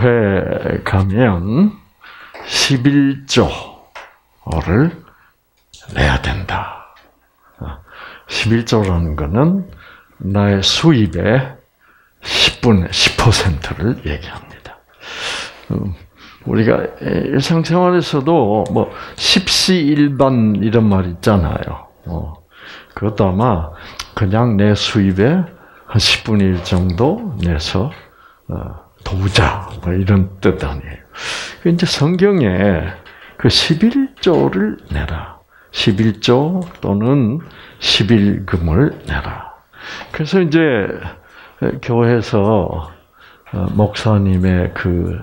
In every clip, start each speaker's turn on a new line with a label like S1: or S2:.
S1: 교회 가면 11조를 내야 된다. 11조라는 거는 나의 수입의 10분의 10%를 얘기합니다. 음, 우리가 일상생활에서도 뭐 십시일반 이런 말 있잖아요. 어, 그것도 아마 그냥 내 수입의 한 10분의 1 정도 내서 어, 도우자 뭐 이런 뜻 아니에요. 이제 성경에 그 11조를 내라. 11조 또는 11금을 내라. 그래서 이제 교회에서 어, 목사님의 그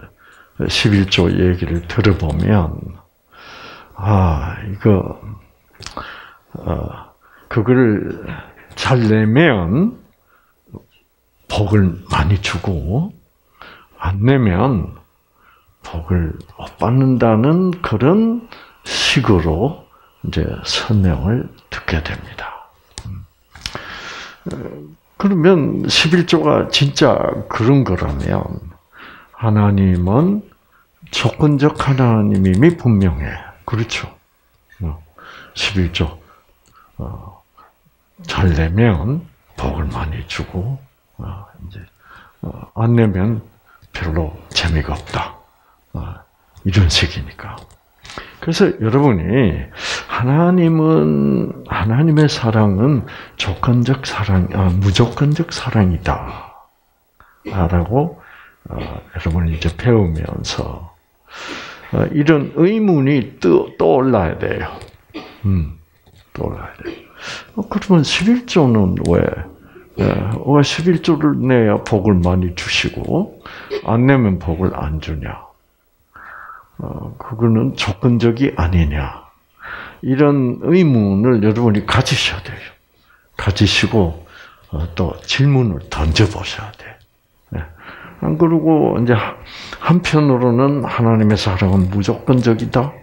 S1: 11조 얘기를 들어보면 아 이거 어 그걸 잘 내면 복을 많이 주고 안 내면 복을 못 받는다는 그런 식으로 이제 설명을 듣게 됩니다. 음. 그러면 11조가 진짜 그런 거라면 하나님은 조건적 하나님임이 분명해. 그렇죠. 11조 어, 잘 내면 복을 많이 주고 어, 이제 어, 안 내면 별로 재미가 없다. 이런 식이니까. 그래서 여러분이 하나님은 하나님의 사랑은 조건적 사랑, 아, 무조건적 사랑이다. 라고 어, 여러분이 이제 배우면서 어, 이런 의문이 떠, 떠올라야 돼요. 음, 떠올라야 돼요. 어, 그러면 11조는 왜, 예, 왜 11조를 내야 복을 많이 주시고, 안 내면 복을 안 주냐? 어, 그거는 조건적이 아니냐. 이런 의문을 여러분이 가지셔야 돼요. 가지시고 어, 또 질문을 던져보셔야 돼. 네. 안 그러고 이제 한편으로는 하나님의 사랑은 무조건적이다.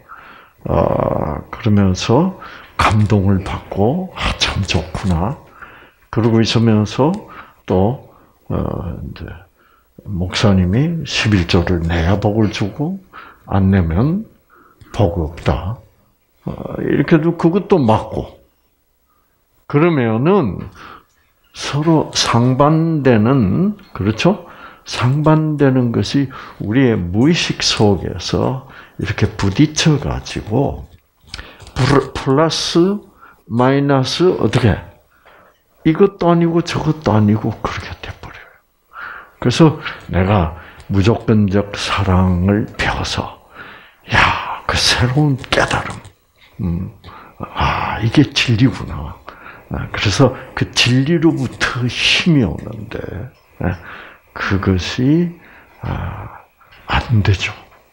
S1: 어, 그러면서 감동을 받고 아, 참 좋구나. 그러고 있으면서 또 어, 이제 목사님이 11조를 내야 복을 주고 안 내면 복 없다. 어, 이렇게도 그것도 맞고. 그러면은 서로 상반되는, 그렇죠? 상반되는 것이 우리의 무의식 속에서 이렇게 부딪혀 가지고 플러스 마이너스 어떻게 이것도 아니고 저것도 아니고 그렇게 돼버려요. 그래서 내가 무조건적 사랑을 배워서 야, 그 새로운 깨달음. 음, 아, 이게 진리구나. 아, 그래서 그 진리로부터 힘이 오는데 아, 그것이 아, 안 되죠.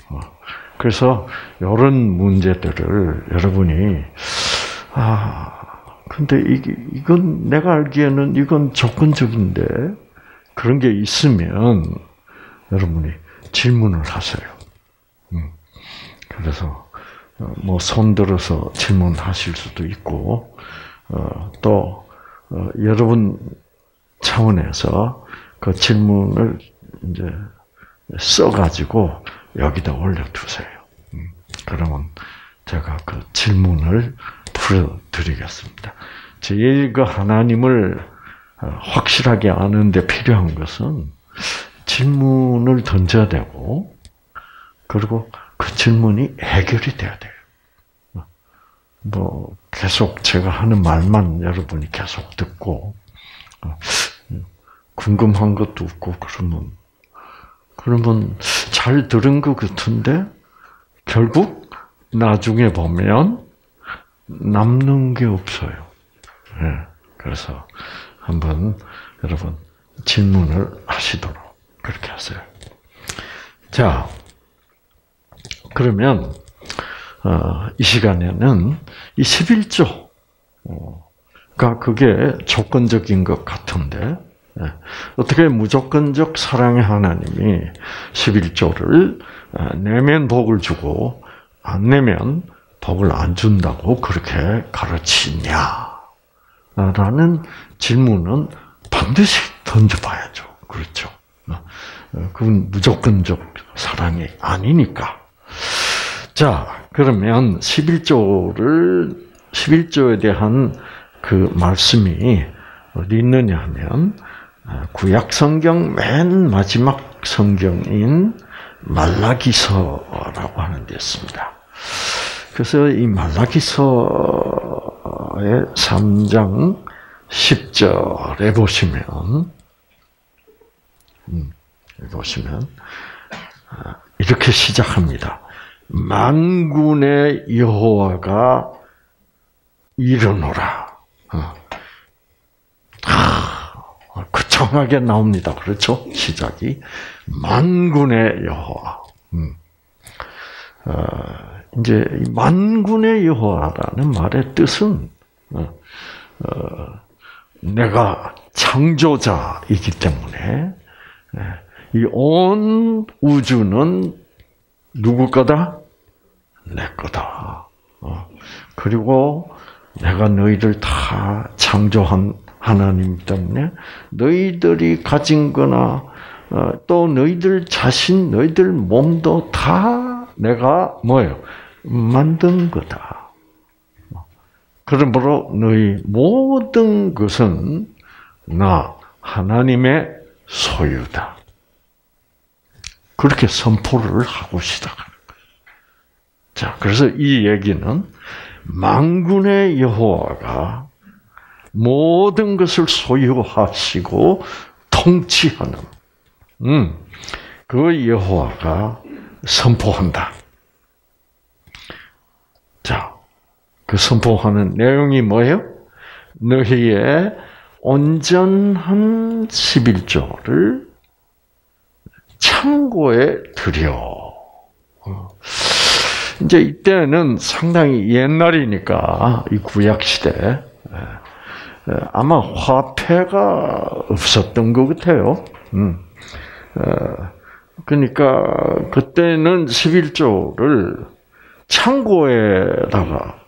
S1: 어. 그래서 이런 문제들을 여러분이 아 근데 이게 이건 내가 알기에는 이건 조건적인데 그런 게 있으면 여러분이 질문을 하세요. 음. 그래서 어, 뭐손 들어서 질문하실 수도 있고 어, 또 어, 여러분 차원에서 그 질문을 이제 써가지고 여기다 올려두세요. 음. 그러면 제가 그 질문을 풀어드리겠습니다. 제가 하나님을 확실하게 아는데 필요한 것은 질문을 던져야 되고, 그리고 그 질문이 해결이 돼야 돼요. 뭐, 계속 제가 하는 말만 여러분이 계속 듣고, 궁금한 것도 없고, 그러면, 그러면 잘 들은 것 같은데, 결국 나중에 보면 남는 게 없어요. 네, 그래서 한번 여러분 질문을 하시도록 그렇게 하세요. 자, 그러면 어, 이 시간에는 이 11조 가 그게 조건적인 것 같은데 예, 어떻게 무조건적 사랑의 하나님이 11조를 어, 내면 복을 주고 안 내면 복을 안 준다고 그렇게 가르치냐? 라는 질문은 반드시 던져봐야죠. 그렇죠. 그건 무조건적 사랑이 아니니까. 자, 그러면 11조를, 11조에 대한 그 말씀이 어디 있느냐 하면, 구약 성경 맨 마지막 성경인 말라기서라고 하는 데 있습니다. 그래서 이 말라기서의 3장 10절에 보시면, 음, 보시면, 아, 이렇게 시작합니다. 만군의 여호와가 일어노라. 어. 거창하게 나옵니다. 그렇죠? 시작이 만군의 여호와. 음. 어, 이제 만군의 여호와라는 말의 뜻은 어, 어, 내가 창조자이기 때문에 예, 이온 우주는 누구 거다? 내 거다. 어, 그리고 내가 너희들 다 창조한 하나님 때문에 너희들이 가진 거나 어, 또 너희들 자신, 너희들 몸도 다 내가 뭐예요? 만든 거다. 그러므로 너희 모든 것은 나 하나님의 소유다. 그렇게 선포를 하고 시작하는 거예요. 자, 그래서 이 얘기는 망군의 여호와가 모든 것을 소유하시고 통치하는 음, 그 여호와가 선포한다. 자, 그 선포하는 내용이 뭐예요? 너희의 온전한 11조를 창고에 들여. 어. 이제 이때는 상당히 옛날이니까 이 구약 시대 예. 예, 아마 화폐가 없었던 것 같아요. 음. 어, 그러니까 그때는 11조를 창고에다가 음,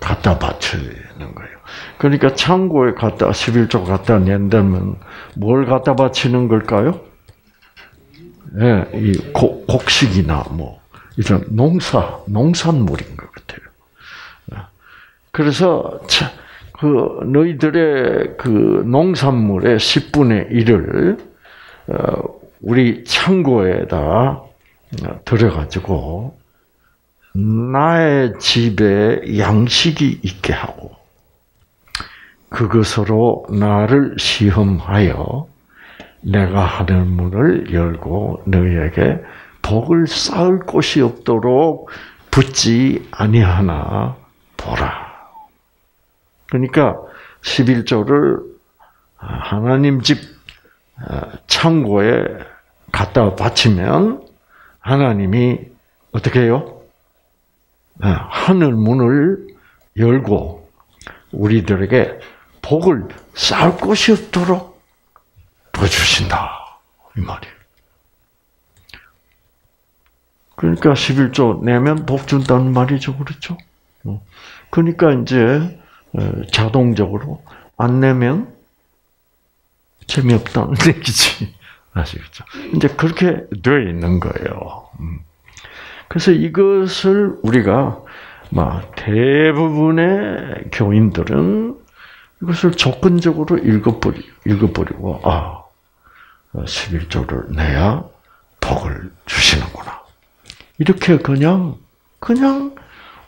S1: 갖다 바치는 거예요. 그러니까 창고에 갖다 11조 갖다 낸다면 뭘 갖다 바치는 걸까요? 예, 이 곡, 식이나 뭐 이런 농사 농산물인 것 같아요. 그래서 그 너희들의 그 농산물의 10분의 1을 어, 우리 창고에다 들어가지고 나의 집에 양식이 있게 하고 그것으로 나를 시험하여 내가 하늘 문을 열고 너희에게 복을 쌓을 곳이 없도록 붙지 아니하나 보라. 그러니까 11조를 하나님 집 어, 창고에 갖다 바치면 하나님이 어떻게 해요? 어, 하늘 문을 열고 우리들에게 복을 쌓을 곳이 없도록 도와주신다. 이 말이에요. 그러니까 11조 내면 복 준다는 말이죠. 그렇죠? 어. 그러니까 이제 어, 자동적으로 안 내면 재미없다는 얘기지. 아시겠죠? 이제 그렇게 되어 있는 거예요. 음. 그래서 이것을 우리가 막 대부분의 교인들은 이것을 조건적으로 읽어버리, 읽어버리고, 아, 11조를 내야 복을 주시는구나. 이렇게 그냥, 그냥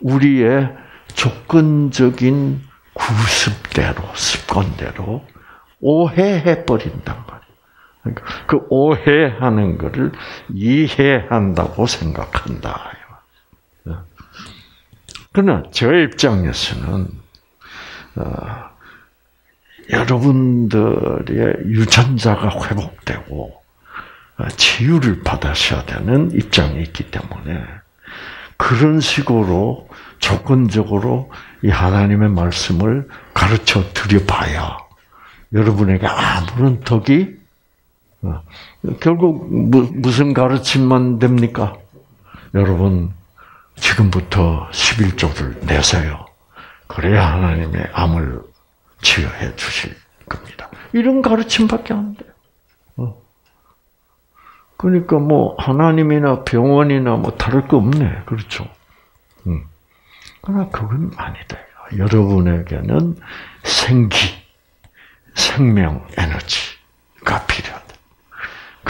S1: 우리의 조건적인 구습대로, 습관대로 오해해 버린단 말이에요. 그 오해하는 것을 이해한다고 생각한다. 그러나 저 입장에서는 어, 여러분들의 유전자가 회복되고 어, 치유를 받으셔야 되는 입장이 있기 때문에 그런 식으로 조건적으로 이 하나님의 말씀을 가르쳐 드려봐야 여러분에게 아무런 덕이 어, 결국 무슨 가르침만 됩니까? 여러분 지금부터 11조를 내세요. 그래야 하나님의 암을 치유해 주실 겁니다. 이런 가르침밖에 안 돼요. 그러니까 뭐 하나님이나 병원이나 뭐 다를 거 없네. 그렇죠. 음. 그러나 그건 아니다. 여러분에게는 생기, 생명 에너지가 필요하다.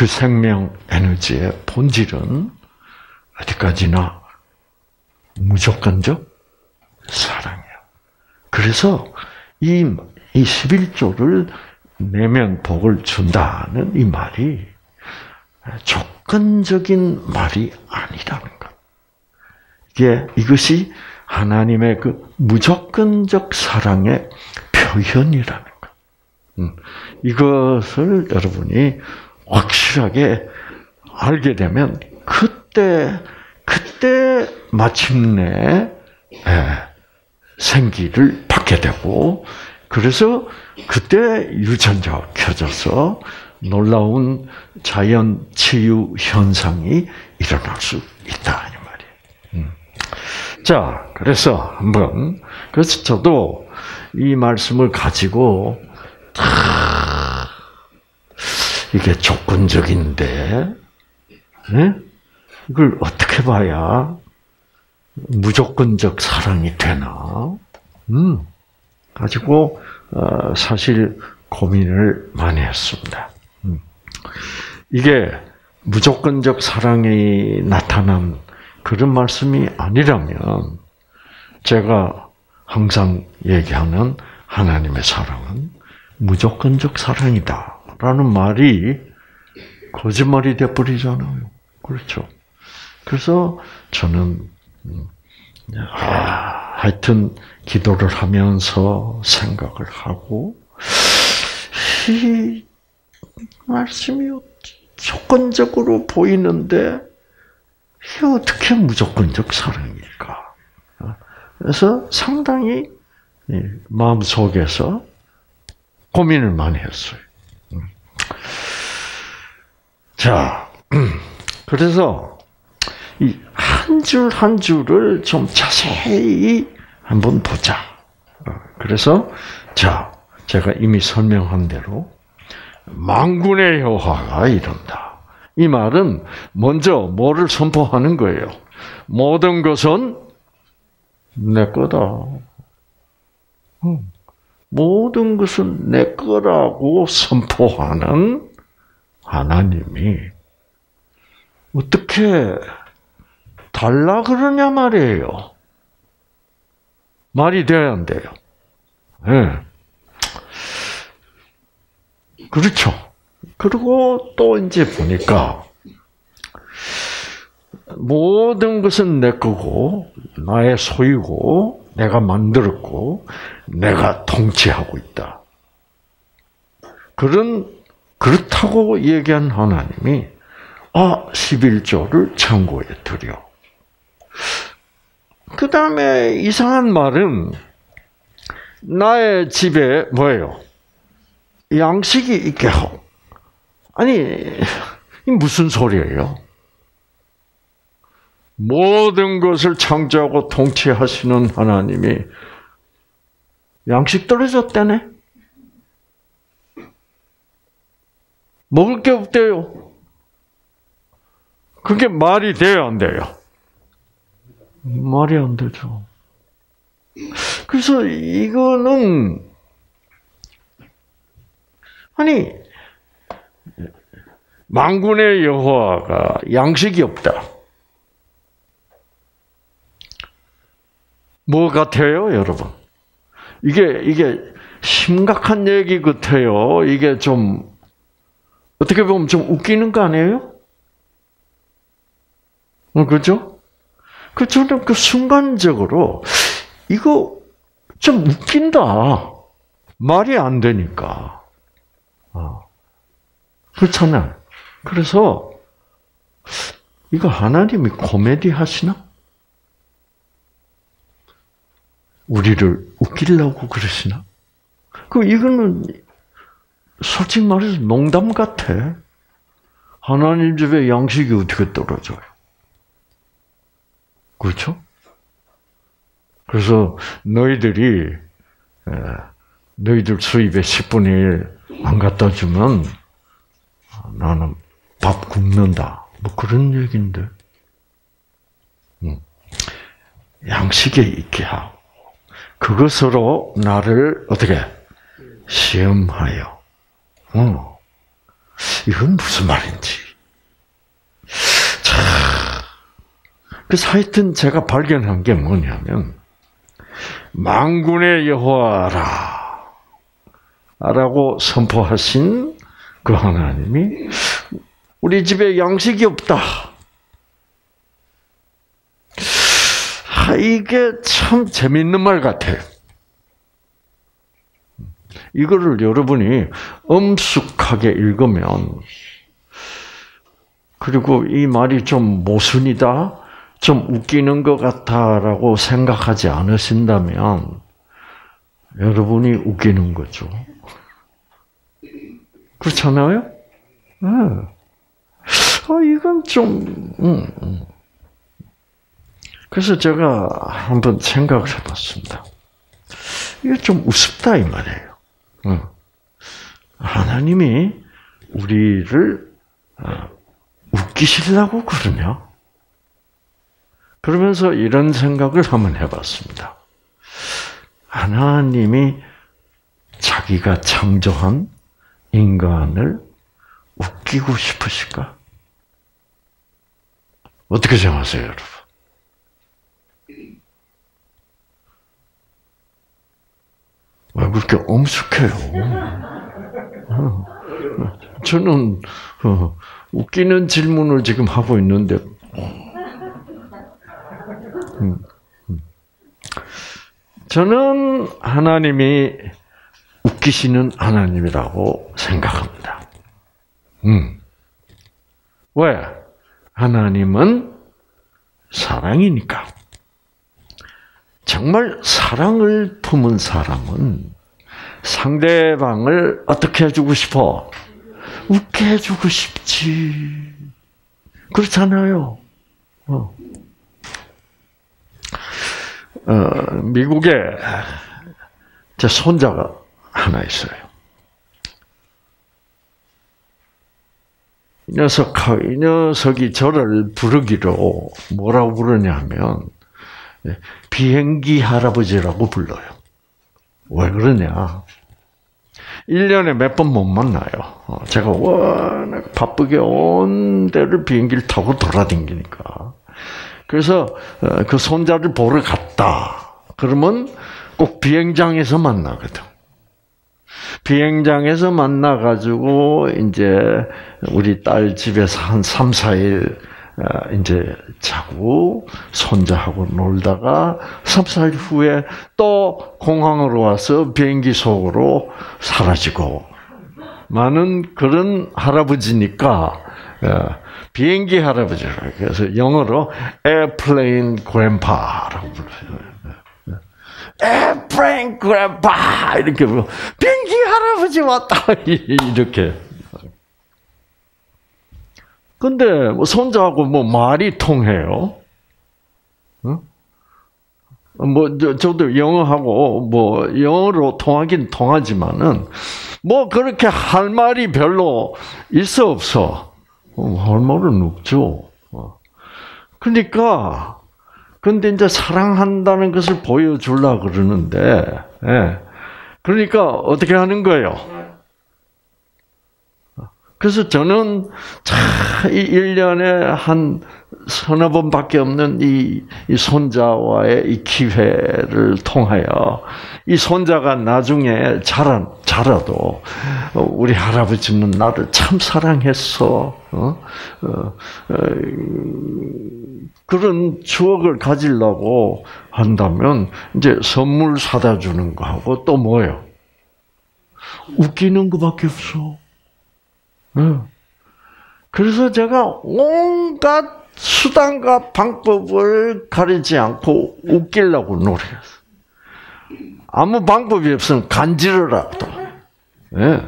S1: 그 생명 에너지의 본질은 어디까지나 무조건적 사랑이야. 그래서 이, 이 11조를 내면 복을 준다는 이 말이 조건적인 말이 아니라는 것. 이게, 이것이 하나님의 그 무조건적 사랑의 표현이라는 것. 음, 이것을 여러분이 확실하게 알게 되면 그때 그때 마침내 생기를 받게 되고 그래서 그때 유전자가 켜져서 놀라운 자연 치유 현상이 일어날 수 있다 이 말이에요. 음. 자, 그래서 한번 그래서 저도 이 말씀을 가지고 이게 조건적인데 네? 이걸 어떻게 봐야 무조건적 사랑이 되나? 음, 가지고 어, 사실 고민을 많이 했습니다. 음. 이게 무조건적 사랑이 나타난 그런 말씀이 아니라면 제가 항상 얘기하는 하나님의 사랑은 무조건적 사랑이다 라는 말이 거짓말이 돼버리잖아요. 그렇죠. 그래서 저는 음, 아, 하여튼 기도를 하면서 생각을 하고 이 말씀이 조건적으로 보이는데 이게 어떻게 무조건적 사랑일까? 그래서 상당히 마음 속에서 고민을 많이 했어요. 음. 자, 그래서 이 한 줄 한 줄을 좀 자세히 한번 보자. 어, 그래서 자, 제가 이미 설명한 대로 망군의 여호와가 이른다. 이 말은 먼저 뭐를 선포하는 거예요. 모든 것은 내 거다. 모든 것은 내 거라고 선포하는 하나님이 어떻게 달라 그러냐 말이에요. 말이 돼야 안 돼요. 예. 네. 그렇죠. 그리고 또 이제 보니까 모든 것은 내 거고 나의 소유고 내가 만들었고 내가 통치하고 있다. 그런 그렇다고 얘기한 하나님이 아 11조를 참고에 드려. 그 다음에 이상한 말은 나의 집에 뭐예요? 양식이 있게 하고 아니, 무슨 소리예요? 모든 것을 창조하고 통치하시는 하나님이 양식 떨어졌다네? 먹을 게 없대요. 그게 말이 돼요, 안 돼요? 말이 안 되죠. 그래서 이거는, 아니, 망군의 여호와가 양식이 없다. 뭐 같아요, 여러분? 이게 이게 심각한 얘기 같아요. 이게 좀 어떻게 보면 좀 웃기는 거 아니에요? 어, 그죠? 그 저는 그 순간적으로 이거 좀 웃긴다. 말이 안 되니까. 아. 그렇잖아요. 그래서 이거 하나님이 코미디 하시나? 우리를 웃기려고 그러시나? 그 이거는 솔직히 말해서 농담 같아. 하나님 집에 양식이 어떻게 떨어져요? 그렇죠? 그래서 너희들이 너희들 수입의 10분의 1 안 갖다 주면 나는 밥 굶는다. 뭐 그런 얘기인데. 음. 양식에 있게 하고 그것으로 나를 어떻게 시험하여. 어. 이건 무슨 말인지. 자, 그래서 하여튼 제가 발견한 게 뭐냐면 망군의 여호와라 라고 선포하신 그 하나님이 우리 집에 양식이 없다. 아, 이게 참 재밌는 말 같아요. 이거를 여러분이 엄숙하게 읽으면 그리고 이 말이 좀 모순이다, 좀 웃기는 것 같다라고 생각하지 않으신다면 여러분이 웃기는 거죠. 그렇잖아요? 네. 아, 이건 좀, 음, 음. 그래서 제가 한번 생각을 해봤습니다. 이게 좀 우습다, 이 말이에요. 음. 하나님이 우리를 어, 웃기시려고 그러냐? 그러면서 이런 생각을 한번 해봤습니다. 하나님이 자기가 창조한 인간을 웃기고 싶으실까? 어떻게 생각하세요, 여러분? 왜 그렇게 엄숙해요? 어. 저는 어, 웃기는 질문을 지금 하고 있는데 음, 음. 저는 하나님이 웃기시는 하나님이라고 생각합니다. 음. 왜? 하나님은 사랑이니까. 정말 사랑을 품은 사람은 상대방을 어떻게 해주고 싶어? 웃게 해주고 싶지. 그렇잖아요. 어. 어, 미국에 제 손자가 하나 있어요. 이 녀석, 이 녀석이 저를 부르기로 뭐라고 예, 비행기 할아버지라고 불러요. 왜 그러냐? 1년에 몇 번 못 만나요. 어, 제가 워낙 바쁘게 온 데를 비행기를 타고 돌아다니니까. 그래서 어, 그 손자를 보러 갔다. 그러면 꼭 비행장에서 만나거든. 비행장에서 만나가지고, 이제, 우리 딸 집에서 한 3, 4일, 어, 이제, 자고, 손자하고 놀다가, 3, 4일 후에 또 공항으로 와서 비행기 속으로 사라지고, 많은 그런 할아버지니까, 어, 비행기 할아버지라고 그래서 영어로 airplane grandpa라고 불러요. 에프랭 그래파 이렇게 뭐 비행기 할아버지 왔다 이렇게. 근데 뭐 손자하고 뭐 말이 통해요. 어? 뭐 저, 저도 영어하고 뭐 영어로 통하긴 통하지만은 뭐 그렇게 할 말이 별로 있어 없어. 어, 할 말은 없죠. 어. 그러니까 근데 이제 사랑한다는 것을 보여주려 그러는데, 예. 그러니까 어떻게 하는 거예요? 그래서 저는 참이 1년에 한 서너 번밖에 없는 이, 이 손자와의 이 기회를 통하여 이 손자가 나중에 자라, 자라도 우리 할아버지는 나를 참 사랑했어. 어? 어, 어, 그런 추억을 가지려고 한다면 이제 선물 사다 주는 거하고 또 뭐예요? 웃기는 것밖에 없어. 네. 그래서 제가 온갖 수단과 방법을 가리지 않고 웃기려고 노력했어. 아무 방법이 없으면 간지러라도. 네.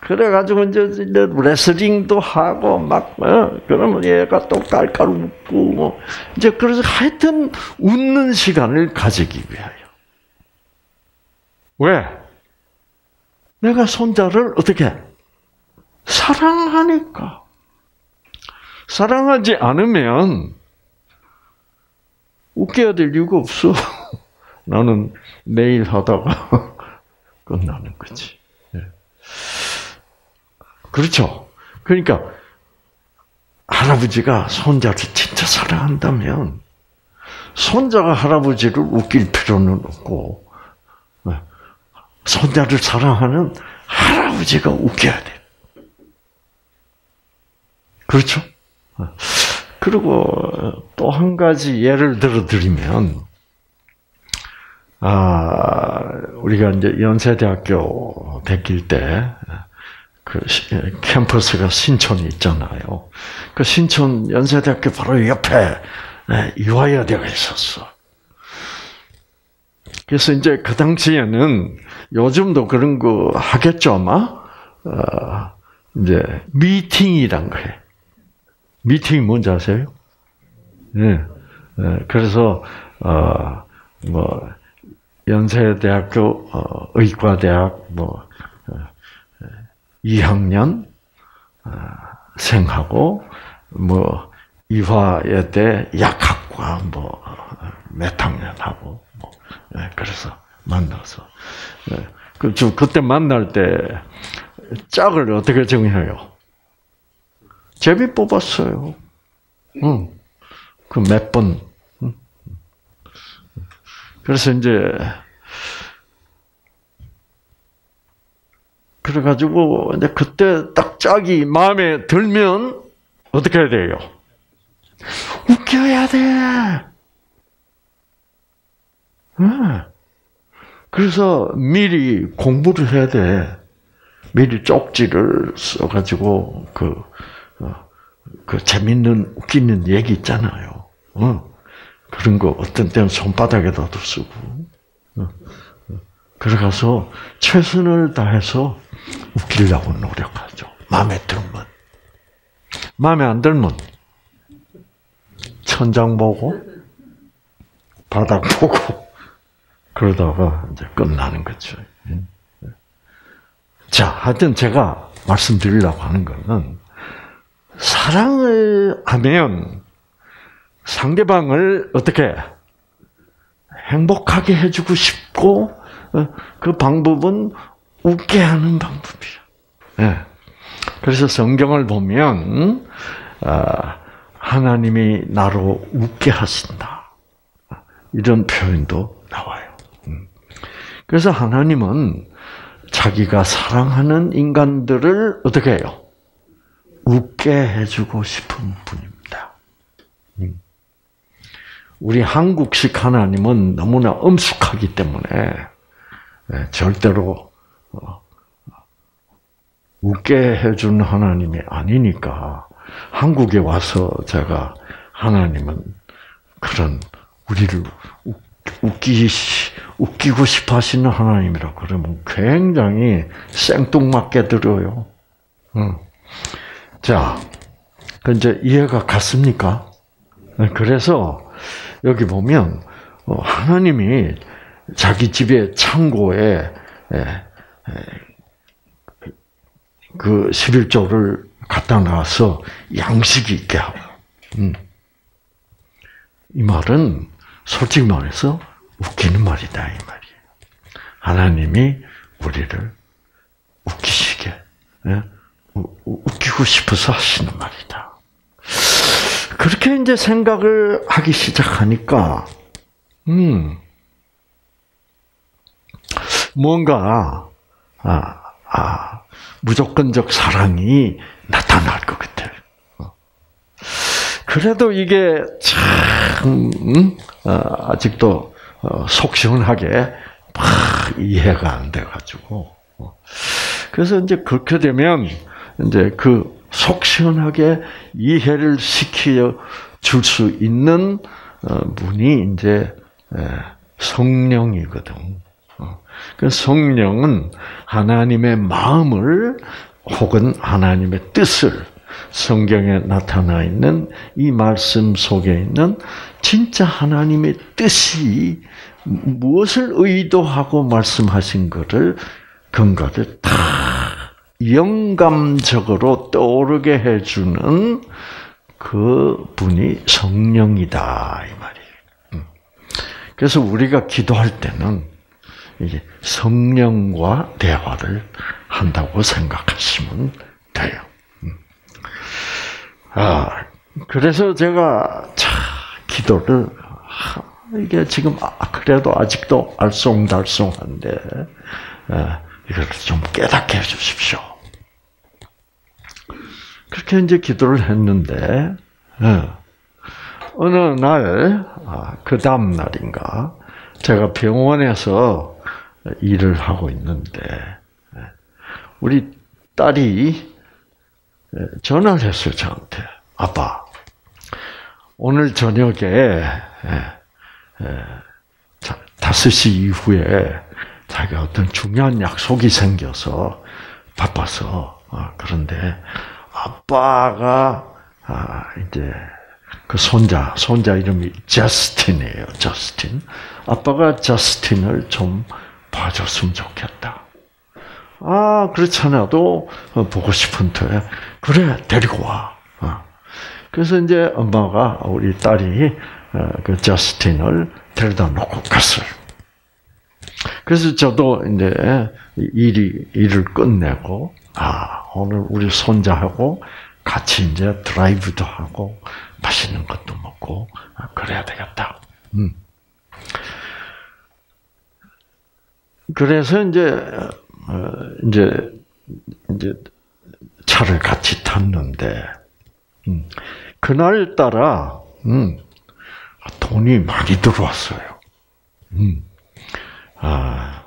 S1: 그래가지고 이제 레슬링도 하고 막 어, 그러면 얘가 또 깔깔 웃고 뭐 이제 그래서 하여튼 웃는 시간을 가지기 위하여. 왜? 내가 손자를 어떻게 사랑하니까. 사랑하지 않으면 웃겨야 될 이유가 없어. 나는 매일 하다가 끝나는 거지. 예. 그렇죠. 그러니까 할아버지가 손자를 진짜 사랑한다면 손자가 할아버지를 웃길 필요는 없고 예. 손자를 사랑하는 할아버지가 웃겨야 돼. 그렇죠? 예. 그리고 또 한 가지 예를 들어 드리면, 아, 우리가 이제 연세대학교 다닐 때, 그 캠퍼스가 신촌에 있잖아요. 그 신촌 연세대학교 바로 옆에 이화여대가 있었어. 그래서 이제 그 당시에는 요즘도 그런 거 하겠죠 아마 어, 이제 미팅이란 거 해. 미팅이 뭔지 아세요? 네. 네. 그래서 어 뭐 연세대학교 어, 의과대학 뭐 2학년 어, 생하고 뭐 이화여대 약학과 뭐 몇 학년 하고 뭐 네, 그래서 만나서 네. 그 그때 만날 때 짝을 어떻게 정해요? 제비 뽑았어요. 응. 그 몇 번. 응. 그래서 이제 그래가지고 이제 그때 딱 짝이 마음에 들면 어떻게 해야 돼요? 웃겨야 돼. 응. 그래서 미리 공부를 해야 돼. 미리 쪽지를 써가지고 그, 어, 그 재밌는 웃기는 얘기 있잖아요. 어. 그런 거 어떤 때는 손바닥에다도 쓰고. 어. 그래가서 최선을 다해서 웃기려고 노력하죠. 마음에 들면. 마음에 안 들면 천장 보고 바닥 보고 그러다가 이제 끝나는 거죠. 자, 하여튼 제가 말씀드리려고 하는 것은 사랑을 하면 상대방을 어떻게 행복하게 해주고 싶고 어, 그 방법은 웃게 하는 방법이야. 네. 그래서 성경을 보면 아, 하나님이 나로 웃게 하신다 이런 표현도 나와요. 음. 그래서 하나님은 자기가 사랑하는 인간들을 어떻게 해요? 웃게 해주고 싶은 분입니다. 음. 우리 한국식 하나님은 너무나 엄숙하기 때문에 네, 절대로 어, 웃게 해준 하나님이 아니니까 한국에 와서 제가 하나님은 그런 우리를 웃기 웃기고 싶어 하시는 하나님이라 그러면 굉장히 생뚱맞게 들어요. 응. 자, 그 이제 이해가 갔습니까? 네, 그래서 여기 보면 어, 하나님이 자기 집의 창고에 그 11조를 갖다 놔서 양식이 있게 하고. 음. 이 말은 솔직히 말해서 웃기는 말이다 이 말이에요. 하나님이 우리를 웃기시게 웃기고 싶어서 하시는 말이다. 그렇게 이제 생각을 하기 시작하니까, 음, 뭔가, 아, 아, 무조건적 사랑이 나타날 것 같아요. 어. 그래도 이게 참, 음, 어, 아직도 어, 속 시원하게 막 이해가 안 돼가지고. 그래서 이제 그렇게 되면, 이제 그 속 시원하게 이해를 시켜 줄 수 있는 분이 이제 성령이거든. 그 성령은 하나님의 마음을 혹은 하나님의 뜻을 성경에 나타나 있는 이 말씀 속에 있는 진짜 하나님의 뜻이 무엇을 의도하고 말씀하신 것을 근거를 다 영감적으로 떠오르게 해주는 그 분이 성령이다 이 말이에요. 음. 그래서 우리가 기도할 때는 이게 성령과 대화를 한다고 생각하시면 돼요. 음. 아, 그래서 제가 차, 기도를 이게 지금 아, 그래도 아직도 알쏭달쏭한데 이걸 좀 깨닫게 해주십시오. 그렇게 이제 기도를 했는데 어느 날그 아, 다음 날인가 제가 병원에서 일을 하고 있는데 우리 딸이 전화를 했어요 저한테. 아빠 오늘 저녁에 다섯 시 이후에 자기가 어떤 중요한 약속이 생겨서 바빠서 어, 그런데 아빠가 아, 이제 그 손자 손자 이름이 저스틴이에요. 저스틴. 아빠가 저스틴을 좀 봐줬으면 좋겠다. 아 그렇잖아도 보고 싶은데 그래 데리고 와. 어. 그래서 이제 엄마가 우리 딸이 어, 그 저스틴을 데려다 놓고 갔어요. 그래서 저도 이제 일이 일을 끝내고 아 오늘 우리 손자하고 같이 이제 드라이브도 하고 맛있는 것도 먹고 그래야 되겠다. 음. 그래서 이제 어, 이제 이제 차를 같이 탔는데 음. 그날 따라 음, 돈이 많이 들어왔어요. 음. 아,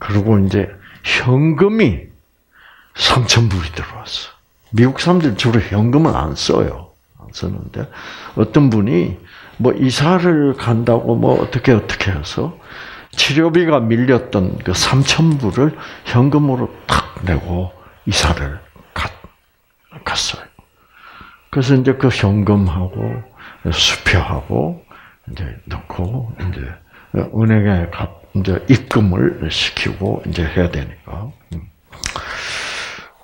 S1: 그리고 이제 현금이 3천 불이 들어왔어. 미국 사람들 주로 현금을 안 써요. 안 쓰는데 어떤 분이 뭐 이사를 간다고 뭐 어떻게 어떻게 해서 치료비가 밀렸던 그 3천 불을 현금으로 탁 내고 이사를 갔, 갔어요. 그래서 이제 그 현금하고 수표하고 이제 넣고 이제 은행에 이제 입금을 시키고 이제 해야 되니까. 음.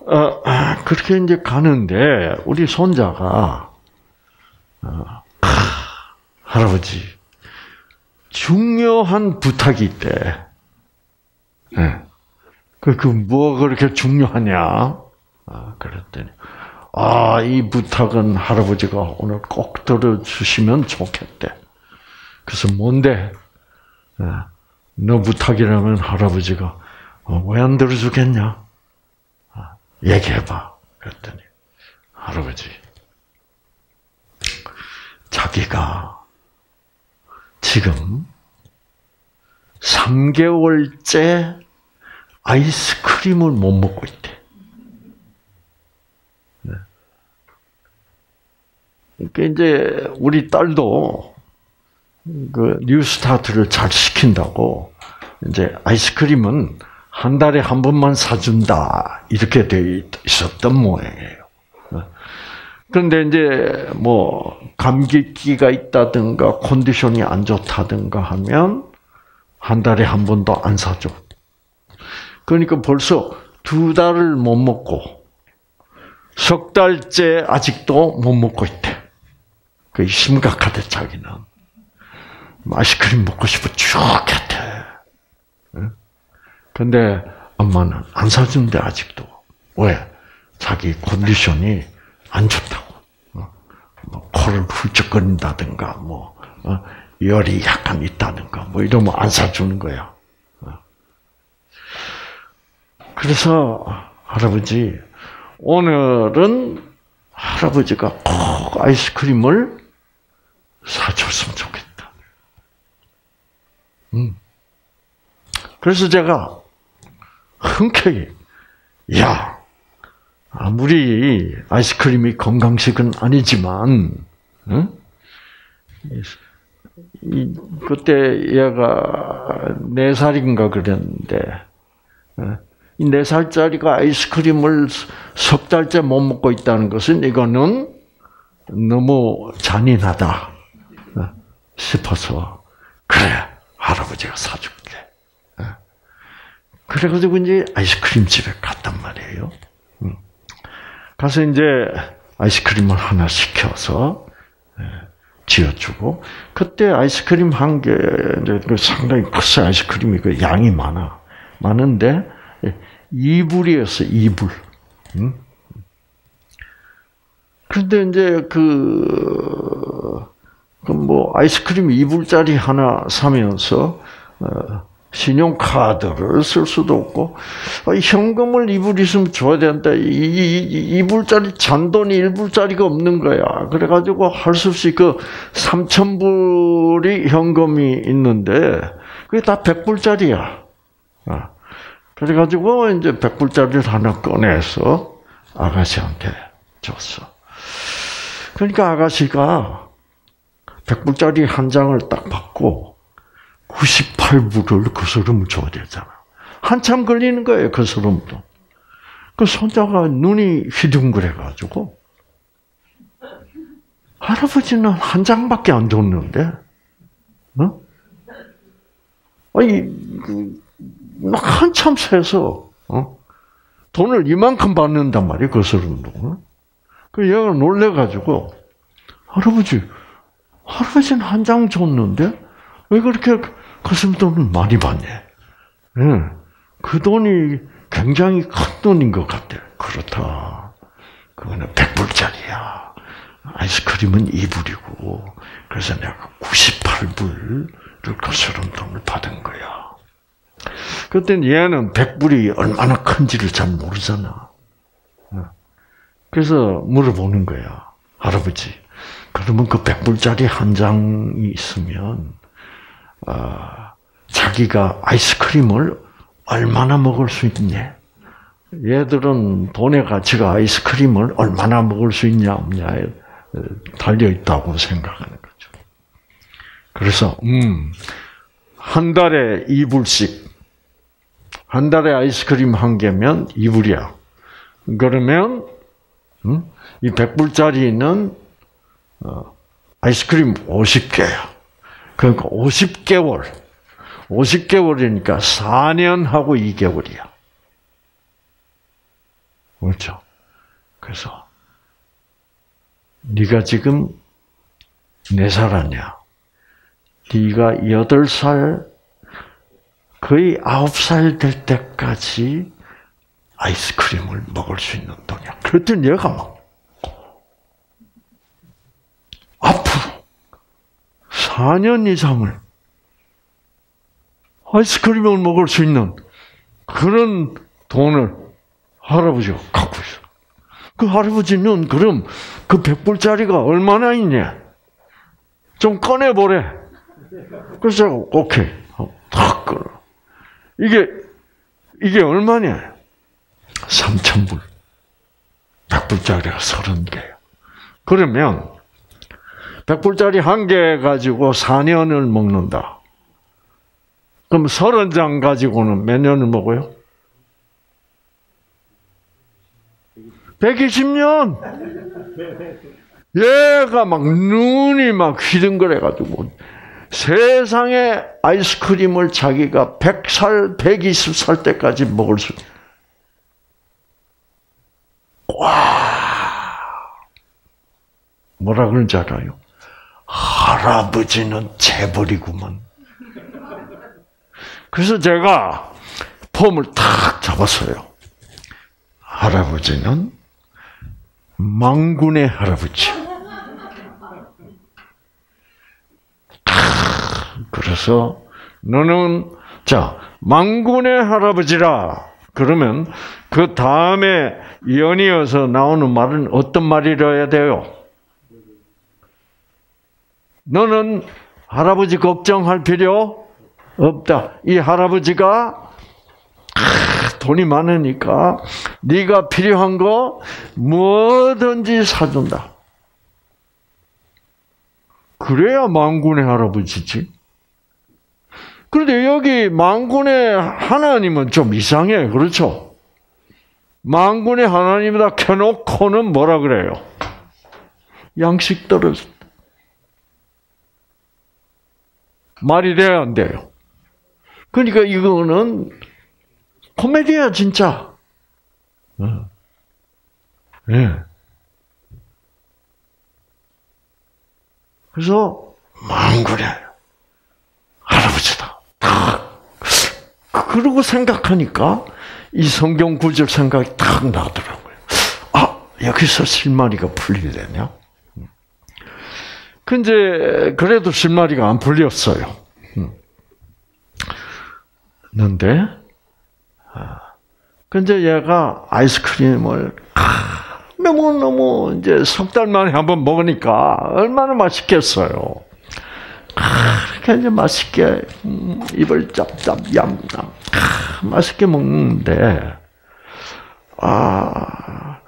S1: 어, 그렇게 이제 가는데 우리 손자가 어, 아, 할아버지 중요한 부탁이 있대. 네. 그, 그, 뭐 그렇게 중요하냐? 아, 그랬더니, 아, 이 부탁은 할아버지가 오늘 꼭 들어주시면 좋겠대. 그래서 뭔데? 너 부탁이라면 할아버지가 어, 왜안 들어주겠냐? 아, 얘기해봐. 그랬더니 할아버지 자기가 지금 3개월째 아이스크림을 못 먹고 있대. 그러니까 이제 우리 딸도 그 뉴스타트를 잘 시킨다고 이제 아이스크림은 한 달에 한 번만 사준다 이렇게 돼 있었던 모양이에요. 그런데 이제 뭐 감기기가 있다든가 컨디션이 안 좋다든가 하면 한 달에 한 번도 안 사줘. 그러니까 벌써 두 달을 못 먹고 석 달째 아직도 못 먹고 있대. 그 심각하대 자기는. 아이스크림 먹고 싶어 죽겠대. 근데 엄마는 안 사준대 아직도. 왜? 자기 컨디션이 안 좋다고. 어? 뭐 코를 훌쩍거린다든가, 뭐 어? 열이 약간 있다든가, 뭐 이러면 안 사주는 거야. 어? 그래서 할아버지 오늘은 할아버지가 꼭 아이스크림을 사줬으면 좋겠다. 음. 그래서 제가 흔쾌히 야 아무리 아이스크림이 건강식은 아니지만 응? 이, 그때 얘가 네 살인가 그랬는데 이 네 살짜리가 아이스크림을 석 달째 못 먹고 있다는 것은 이거는 너무 잔인하다 싶어서 그래 할아버지가 사줄게. 예. 그래가지고 이제 아이스크림 집에 갔단 말이에요. 음. 가서 이제 아이스크림을 하나 시켜서 예, 지어주고 그때 아이스크림 한 개, 그 상당히 컸어요. 아이스크림이 그 양이 많아. 많은데 예, 이불이었어 이불. 응? 근데 이제 그, 그 뭐, 아이스크림 이불짜리 하나 사면서, 어, 신용카드를 쓸 수도 없고, 아, 현금을 이불 있으면 줘야 된다. 이, 이, 이, 이불짜리, 잔돈이 일불짜리가 없는 거야. 그래가지고 할 수 없이 그 3천불이 현금이 있는데, 그게 다 100불짜리야. 아, 그래가지고 이제 100불짜리를 하나 꺼내서 아가씨한테 줬어. 그러니까 아가씨가 100불짜리 한 장을 딱 받고 98불을 그 사람을 줘야 되잖아. 한참 걸리는 거예요, 그 사람도. 그 손자가 눈이 휘둥그레가지고 할아버지는 한 장밖에 안 줬는데, 어? 아니, 그, 막 한참 세서, 어? 돈을 이만큼 받는단 말이에요, 그 사람도. 그 얘가 놀래가지고, 할아버지, 할아버지는 한 장 줬는데, 왜 그렇게 가슴 돈을 많이 받냐? 네. 그 돈이 굉장히 큰 돈인 것 같아. 그렇다. 그거는 100불짜리야. 아이스크림은 2불이고, 그래서 내가 98불을 그 사람 돈을 받은 거야. 그때 얘는 100불이 얼마나 큰지를 잘 모르잖아. 그래서 물어보는 거야. 할아버지, 그러면 그 백불짜리 한 장이 있으면, 어, 자기가 아이스크림을 얼마나 먹을 수 있냐? 얘들은 돈의 가치가 아이스크림을 얼마나 먹을 수 있냐, 없냐에 달려 있다고 생각하는 거죠. 그래서, 음, 한 달에 2불씩, 한 달에 아이스크림 한 개면 2불이야. 그러면, 이 100불짜리는 어, 아이스크림 50개야. 그러니까 50개월. 50개월이니까 4년하고 2개월이야. 그렇죠? 그래서 네가 지금 4살 아니야. 네가 8살 거의 9살 될 때까지 아이스크림을 먹을 수 있는 돈이야. 그랬더니 얘가 막 앞으로 4년 이상을 아이스크림을 먹을 수 있는 그런 돈을 할아버지가 갖고 있어. 그 할아버지는 그럼 그 백불짜리가 얼마나 있냐? 좀 꺼내보래. 그래서 오케이. 탁 끊어. 이게, 이게 얼마냐? 3천불. 백불짜리가 30개야. 그러면, 백불짜리 한 개 가지고 4년을 먹는다. 그럼 30장 가지고는 몇 년을 먹어요? 120년! 얘가 막 눈이 막 휘둥그레가지고 세상에 아이스크림을 자기가 100살, 120살 때까지 먹을 수 와! 뭐라 그런지 알아요? 할아버지는 재벌이구먼. 그래서 제가 폼을 탁 잡았어요. 할아버지는 망군의 할아버지. 그래서 너는 자 망군의 할아버지라 그러면 그 다음에 연이어서 나오는 말은 어떤 말이라야 돼요? 너는 할아버지 걱정할 필요 없다. 이 할아버지가 돈이 많으니까 네가 필요한 거 뭐든지 사준다. 그래야 망군의 할아버지지. 그런데 여기 망군의 하나님은 좀 이상해. 그렇죠? 망군의 하나님이다 켜놓고는 뭐라 그래요? 양식 떨어진다. 말이 돼야 안 돼요. 그러니까 이거는 코미디야 진짜. 어. 네. 예. 그래서 망구래 할아버지다. 그러고 생각하니까 이 성경 구절 생각이 탁 나더라고요. 아 여기서 실마리가 풀리려냐? 근데 그래도 실마리가 안 풀렸어요. 는데 아, 근데 얘가 아이스크림을 너무 너무 이제 석 달 만에 한번 먹으니까 얼마나 맛있겠어요. 그렇게 이제 맛있게 음, 입을 짭짭 얌얌 맛있게 먹는데 아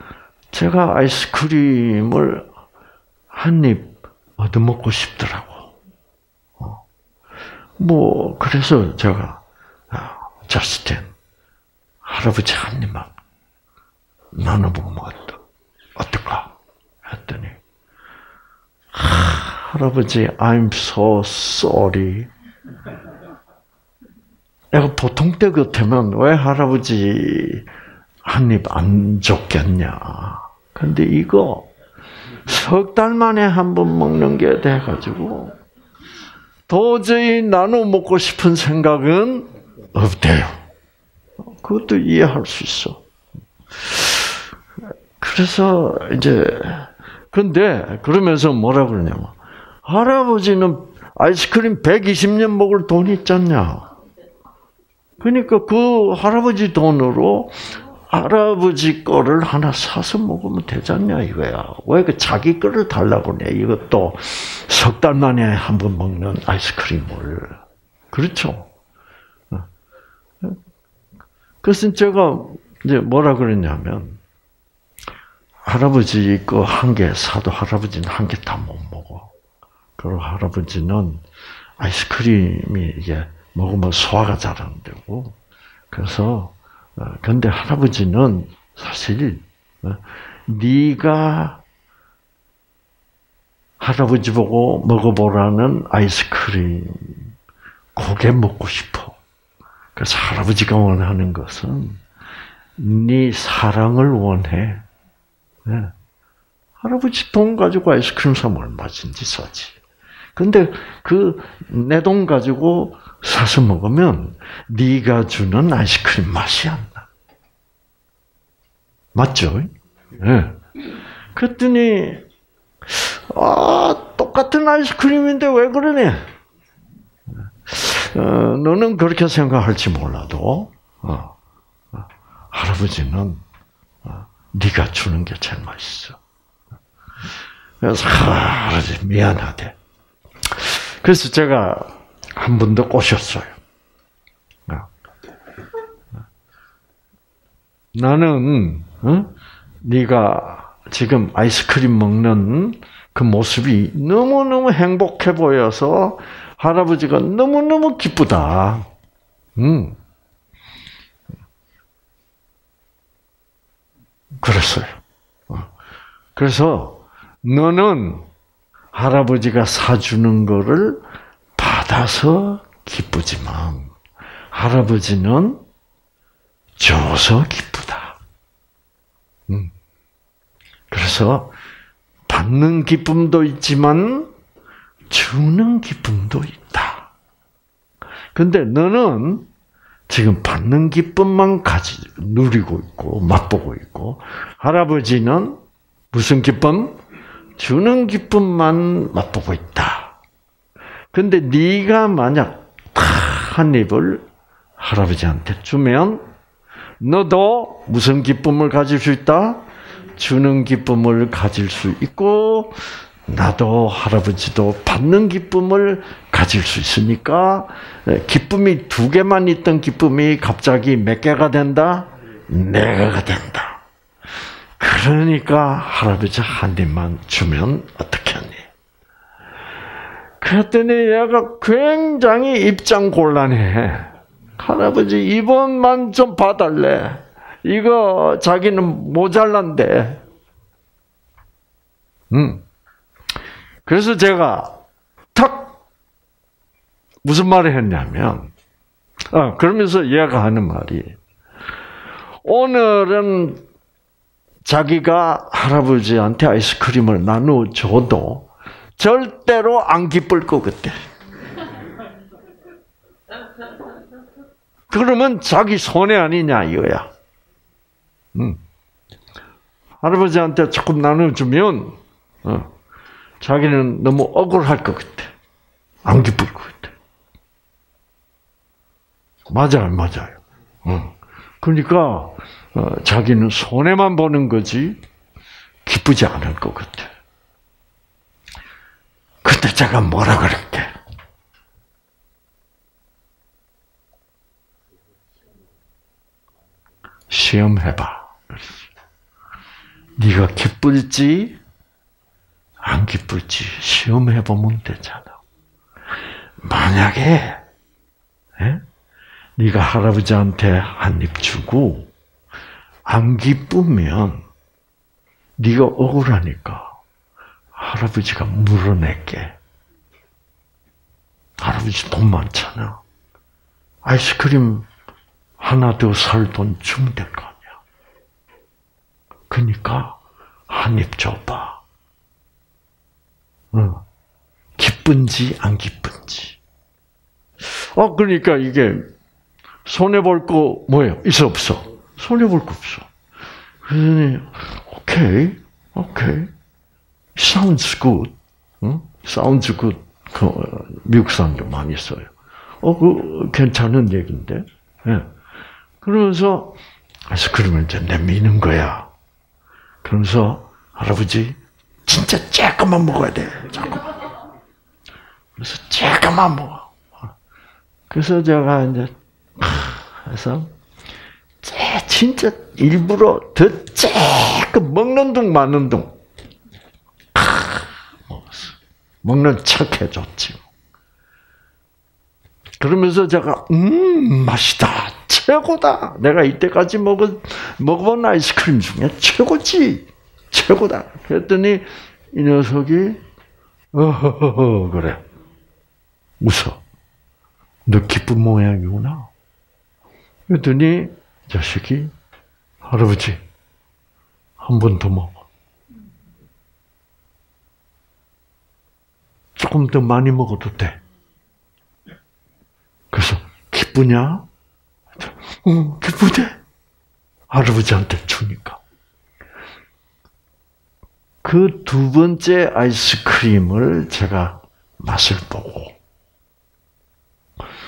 S1: 제가 아이스크림을 한 입 얻어먹고 싶더라고. 어. 뭐 그래서 제가 아, 저스틴 할아버지 한 입만 나눠보면 어떨까? 했더니 할아버지 I'm so sorry. 내가 보통 때 같으면 왜 할아버지 한 입 안 줬겠냐. 근데 이거 석 달 만에 한 번 먹는 게 돼가지고 도저히 나눠 먹고 싶은 생각은 없대요. 그것도 이해할 수 있어. 그래서 이제 근데 그러면서 뭐라 그러냐면 할아버지는 아이스크림 120년 먹을 돈이 있잖냐. 그러니까 그 할아버지 돈으로 할아버지 거를 하나 사서 먹으면 되잖냐 이거야. 왜 그 자기 거를 달라고 그래? 이것도 석 달 만에 한 번 먹는 아이스크림을. 그렇죠. 그래서 제가 이제 뭐라 그랬냐면 할아버지 거 한 개 사도 할아버지는 한 개 다 못 먹어. 그리고 할아버지는 아이스크림이 이게 먹으면 소화가 잘 안 되고 그래서 어, 근데 할아버지는 사실 어, 네가 할아버지 보고 먹어보라는 아이스크림 고게 먹고 싶어. 그래서 할아버지가 원하는 것은 네 사랑을 원해. 네. 할아버지 돈 가지고 아이스크림 사면 얼마든지 사지. 근데 그 내 돈 가지고 사서 먹으면 네가 주는 아이스크림 맛이 안 나. 맞죠? 예. 네. 그랬더니 아 똑같은 아이스크림인데 왜 그러냐? 어, 너는 그렇게 생각할지 몰라도 어, 어, 할아버지는 어, 네가 주는 게 제일 맛있어. 그래서 할아버지 미안하대. 그래서 제가 한 번 더 꼬셨어요. 어. 나는 어? 네가 지금 아이스크림 먹는 그 모습이 너무너무 행복해 보여서 할아버지가 너무너무 기쁘다. 음. 그랬어요. 어. 그래서 너는 할아버지가 사주는 거를 받아서 기쁘지만 할아버지는 줘서 기쁘다. 음. 그래서 받는 기쁨도 있지만 주는 기쁨도 있다. 근데 너는 지금 받는 기쁨만 가지 누리고 있고 맛보고 있고 할아버지는 무슨 기쁨? 주는 기쁨만 맛보고 있다. 근데 네가 만약 한 입을 할아버지한테 주면 너도 무슨 기쁨을 가질 수 있다? 주는 기쁨을 가질 수 있고 나도 할아버지도 받는 기쁨을 가질 수 있으니까 기쁨이 두 개만 있던 기쁨이 갑자기 몇 개가 된다? 네 개가 된다. 그러니까 할아버지 한 입만 주면 어떻겠니? 그랬더니 얘가 굉장히 입장 곤란해. 할아버지 이번만 좀 봐달래. 이거 자기는 모자란데. 음. 그래서 제가 탁 무슨 말을 했냐면 아, 그러면서 얘가 하는 말이 오늘은 자기가 할아버지한테 아이스크림을 나눠줘도 절대로 안 기쁠 것 같아. 그러면 자기 손해 아니냐 이거야. 음. 할아버지한테 조금 나눠주면 어, 자기는 너무 억울할 것 같아. 안 기쁠 것 같아. 맞아요, 맞아요. 어. 그러니까 어, 자기는 손해만 보는 거지 기쁘지 않을 것 같아. 그때 제가 뭐라 그랬게? 시험해봐. 네가 기쁠지 안 기쁠지 시험해 보면 되잖아. 만약에 에? 네가 할아버지한테 한 입 주고 안 기쁘면 네가 억울하니까 할아버지가 물어낼게. 할아버지 돈 많잖아. 아이스크림 하나 더 살 돈 주면 될거 아니야. 그러니까 한 입 줘봐. 어. 기쁜지 안 기쁜지. 어 그러니까 이게 손해 볼 거 뭐예요? 있어 없어? 손해 볼 거 없어. 그러니 오케이, 오케이, sounds good, 응? sounds good. 그 미국 사람들 많이 써요. 어, 그 괜찮은 얘기인데. 예. 그러면서 그래서 그러면 이제 내미는 거야. 그러면서 할아버지 진짜 조금만 먹어야 돼. 조금. 그래서 조금만 먹어. 그래서 제가 이제 해서 진짜 일부러 더 조금 먹는 둥 마는 둥. 먹는 척 해줬지. 그러면서 제가 음 맛이다 최고다. 내가 이때까지 먹은 먹어본 아이스크림 중에 최고지 최고다. 그랬더니 이 녀석이 어허허 그래 웃어. 너 기쁜 모양이구나. 그랬더니 자식이 할아버지 한 번 더 먹어. 조금 더 많이 먹어도 돼. 그래서 기쁘냐? 응, 기쁘대. 할아버지한테 주니까. 그 두 번째 아이스크림을 제가 맛을 보고